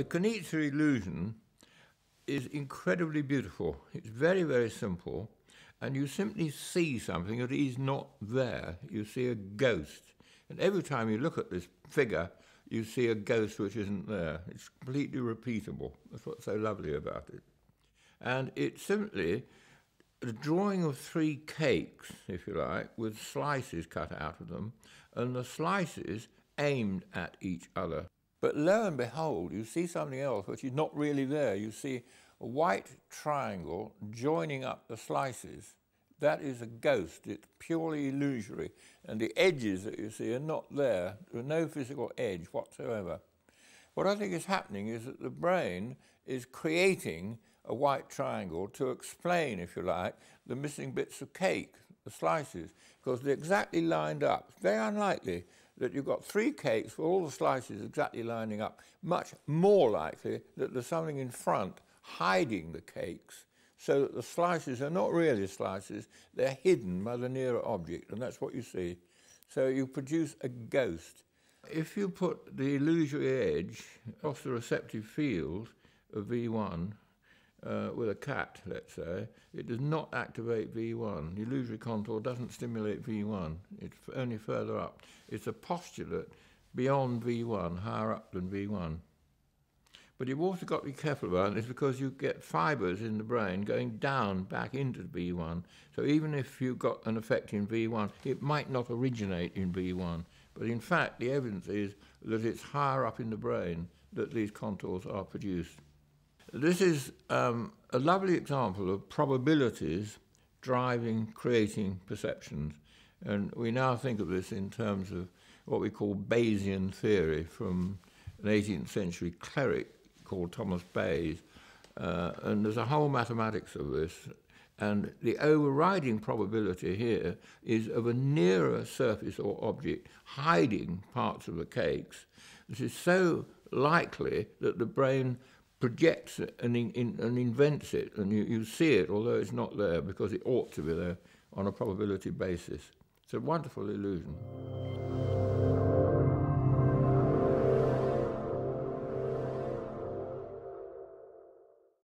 The Kanizsa illusion is incredibly beautiful. It's very, very simple, and you simply see something that is not there. You see a ghost. And every time you look at this figure, you see a ghost which isn't there. It's completely repeatable. That's what's so lovely about it. And it's simply the drawing of three cakes, if you like, with slices cut out of them, and the slices aimed at each other. But lo and behold, you see something else which is not really there. You see a white triangle joining up the slices. That is a ghost. It's purely illusory. And the edges that you see are not there. There are no physical edge whatsoever. What I think is happening is that the brain is creating a white triangle to explain, if you like, the missing bits of cake, the slices, because they're exactly lined up. It's very unlikely that you've got three cakes with all the slices exactly lining up. Much more likely that there's something in front hiding the cakes so that the slices are not really slices, they're hidden by the nearer object, and that's what you see. So you produce a ghost. If you put the illusory edge off the receptive field of V1 uh, with a cat, let's say, it does not activate V1. The illusory contour doesn't stimulate V1. It's only further up. It's a postulate beyond V1, higher up than V1. But you've also got to be careful about this because you get fibres in the brain going down back into V1. So even if you've got an effect in V1, it might not originate in V1. But in fact, the evidence is that it's higher up in the brain that these contours are produced. This is um, a lovely example of probabilities driving, creating perceptions. And we now think of this in terms of what we call Bayesian theory from an 18th century cleric called Thomas Bayes, uh, and there's a whole mathematics of this. And the overriding probability here is of a nearer surface or object hiding parts of the cakes. This is so likely that the brain projects it and, in, in, and invents it, and you, you see it, although it's not there, because it ought to be there on a probability basis. It's a wonderful illusion.